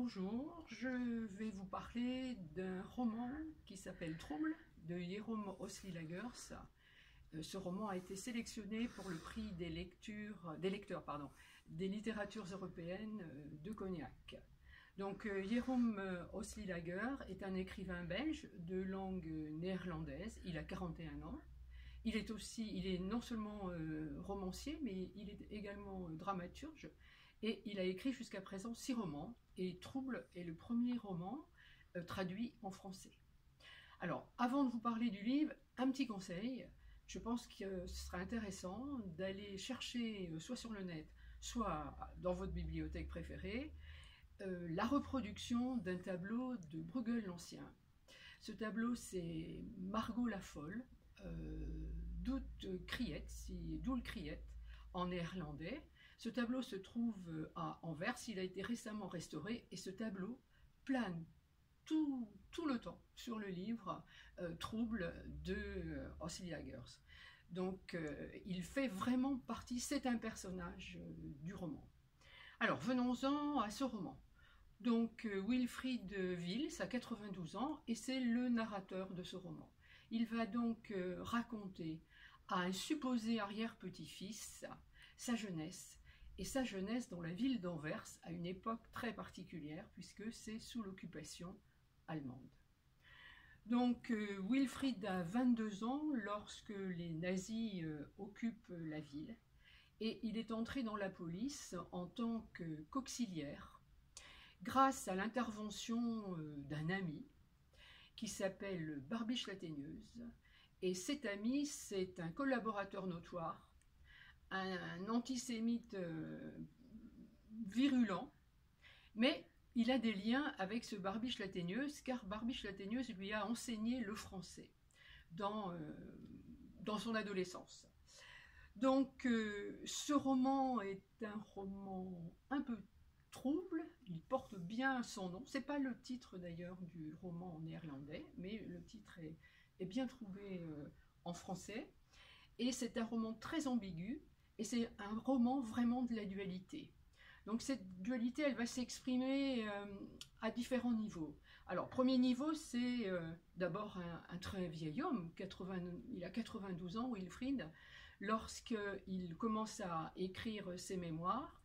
Bonjour, je vais vous parler d'un roman qui s'appelle Trouble de Jérôme Osli-Lagers. Euh, ce roman a été sélectionné pour le prix des, lectures, des lecteurs pardon, des littératures européennes euh, de Cognac. Donc euh, Jérôme Osli-Lager est un écrivain belge de langue néerlandaise, il a 41 ans. Il est aussi, il est non seulement romancier, mais il est également dramaturge et il a écrit jusqu'à présent six romans, et Trouble est le premier roman euh, traduit en français. Alors, avant de vous parler du livre, un petit conseil. Je pense que ce serait intéressant d'aller chercher, euh, soit sur le net, soit dans votre bibliothèque préférée, euh, la reproduction d'un tableau de Bruegel l'Ancien. Ce tableau, c'est Margot la Folle, euh, Doute Criette, Criette, en néerlandais. Ce tableau se trouve à Anvers, il a été récemment restauré et ce tableau plane tout, le temps sur le livre euh, Trouble de euh, Donc euh, il fait vraiment partie, c'est un personnage euh, du roman. Alors venons-en à ce roman. Donc Wilfried Wills a 92 ans et c'est le narrateur de ce roman. Il va donc raconter à un supposé arrière-petit-fils sa jeunesse et sa jeunesse dans la ville d'Anvers à une époque très particulière puisque c'est sous l'occupation allemande. Donc euh, Wilfried a 22 ans lorsque les nazis euh, occupent la ville et il est entré dans la police en tant qu'auxiliaire grâce à l'intervention euh, d'un ami qui s'appelle Barbiche la et cet ami c'est un collaborateur notoire un, antisémite euh, virulent, mais il a des liens avec ce Barbiche Lateigneuse, car Barbiche Lateigneuse lui a enseigné le français dans, euh, dans son adolescence. Donc euh, ce roman est un roman un peu trouble, il porte bien son nom. C'est pas le titre d'ailleurs du roman néerlandais, mais le titre est bien trouvé en français. Et c'est un roman très ambigu et c'est un roman vraiment de la dualité. Donc cette dualité, elle va s'exprimer euh, à différents niveaux. Alors, premier niveau, c'est euh, d'abord un, très vieil homme, 80, il a 92 ans, Wilfried, lorsqu'il commence à écrire ses mémoires.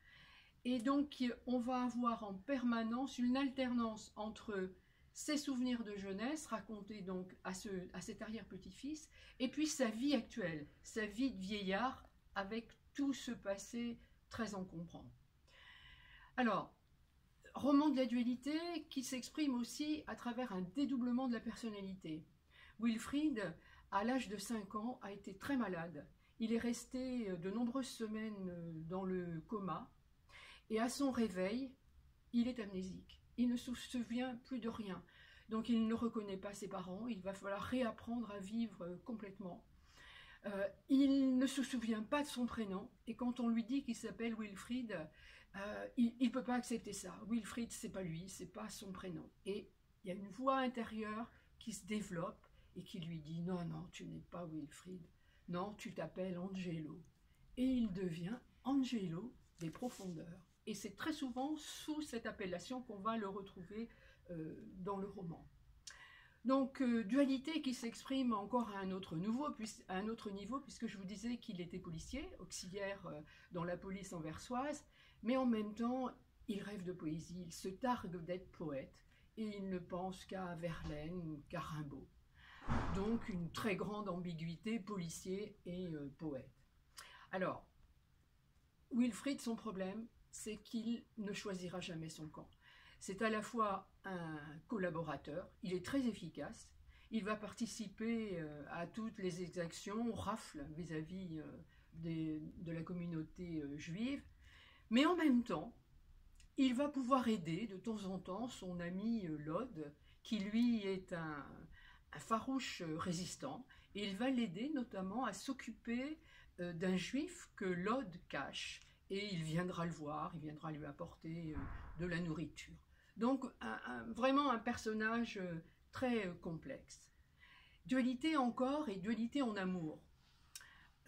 Et donc, on va avoir en permanence une alternance entre ses souvenirs de jeunesse, racontés donc à, ce, à cet arrière-petit-fils, et puis sa vie actuelle, sa vie de vieillard avec tout ce passé très encombrant. Alors, roman de la dualité qui s'exprime aussi à travers un dédoublement de la personnalité. Wilfried, à l'âge de 5 ans, a été très malade. Il est resté de nombreuses semaines dans le coma et à son réveil, il est amnésique. Il ne se souvient plus de rien. Donc il ne reconnaît pas ses parents, il va falloir réapprendre à vivre complètement. Euh, il ne se souvient pas de son prénom et quand on lui dit qu'il s'appelle Wilfried, euh, il ne peut pas accepter ça. Wilfried, c'est pas lui, c'est pas son prénom. Et il y a une voix intérieure qui se développe et qui lui dit non, non, tu n'es pas Wilfried, non, tu t'appelles Angelo. Et il devient Angelo des profondeurs. Et c'est très souvent sous cette appellation qu'on va le retrouver euh, dans le roman. Donc, euh, dualité qui s'exprime encore à un autre, niveau, puisque je vous disais qu'il était policier, auxiliaire euh, dans la police anversoise, mais en même temps, il rêve de poésie, il se targue d'être poète, et il ne pense qu'à Verlaine, qu'à Rimbaud. Donc, une très grande ambiguïté, policier et euh, poète. Alors, Wilfried, son problème, c'est qu'il ne choisira jamais son camp. C'est à la fois un collaborateur, il est très efficace, il va participer euh, à toutes les exactions, rafle vis-à-vis euh, de la communauté euh, juive, mais en même temps, il va pouvoir aider de temps en temps son ami Lod, qui lui est un, farouche résistant, et il va l'aider notamment à s'occuper d'un juif que Lod cache, et il viendra le voir, il viendra lui apporter de la nourriture. Donc vraiment un personnage euh, très euh, complexe. Dualité encore et dualité en amour.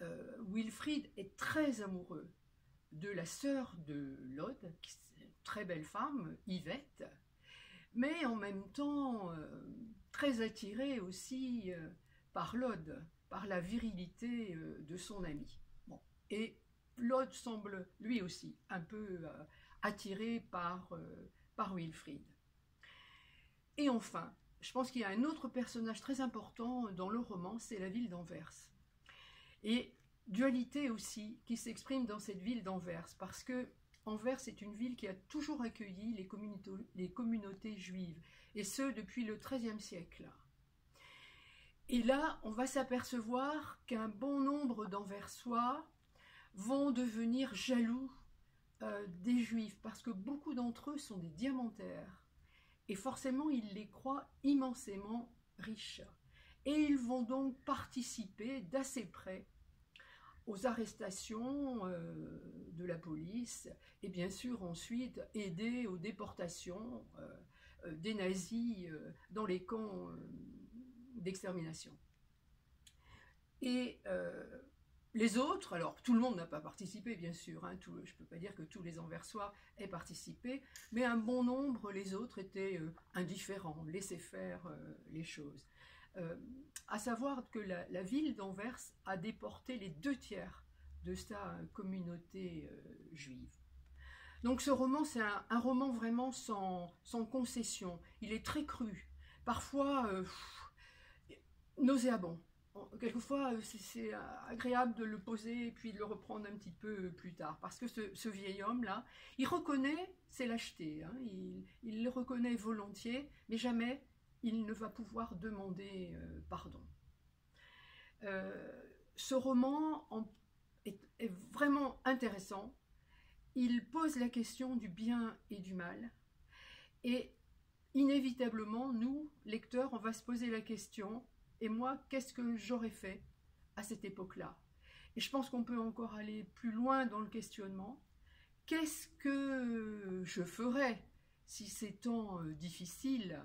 Euh, Wilfried est très amoureux de la sœur de Lod, qui est très belle femme, Yvette, mais en même temps très attiré aussi par l'ode, par la virilité de son ami. Bon. Et l'ode semble lui aussi un peu attiré par, par Wilfrid. Et enfin, je pense qu'il y a un autre personnage très important dans le roman, c'est la ville d'Anvers. Et dualité aussi qui s'exprime dans cette ville d'Anvers, parce que Anvers est une ville qui a toujours accueilli les les communautés juives, et ce depuis le XIIIe siècle. Et là, on va s'apercevoir qu'un bon nombre d'Anversois vont devenir jaloux euh, des Juifs, parce que beaucoup d'entre eux sont des diamantaires et forcément ils les croient immensément riches. Et ils vont donc participer d'assez près aux arrestations euh, de la police et bien sûr ensuite aider aux déportations euh, des nazis dans les camps d'extermination. Et les autres, alors tout le monde n'a pas participé bien sûr, hein, je ne peux pas dire que tous les Anversois aient participé, mais un bon nombre, les autres étaient euh, indifférents, laissaient faire euh, les choses. Euh, à savoir que la, ville d'Anvers a déporté les deux tiers de sa communauté juive. Donc ce roman, c'est un, roman vraiment sans, concession. Il est très cru, parfois nauséabond quelquefois, euh, c'est euh, agréable de le poser et puis de le reprendre un petit peu plus tard. Parce que ce, vieil homme-là, il reconnaît ses lâchetés, hein. il, le reconnaît volontiers, mais jamais il ne va pouvoir demander euh, pardon. ce roman est, vraiment intéressant. Il pose la question du bien et du mal. Et inévitablement, nous, lecteurs, on va se poser la question et moi, qu'est-ce que j'aurais fait à cette époque-là? Et je pense qu'on peut encore aller plus loin dans le questionnement. Qu'est-ce que je ferais si ces temps euh, difficiles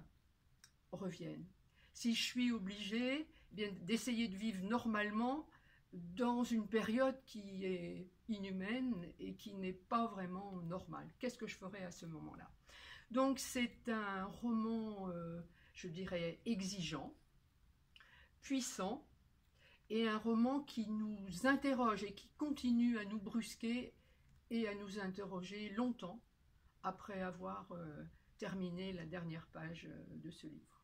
reviennent? Si je suis obligée eh d'essayer de vivre normalement dans une période qui est inhumaine et qui n'est pas vraiment normale. Qu'est-ce que je ferais à ce moment-là? Donc c'est un roman, euh, je dirais, exigeant, puissant et un roman qui nous interroge et qui continue à nous brusquer et à nous interroger longtemps après avoir euh, terminé la dernière page euh, de ce livre.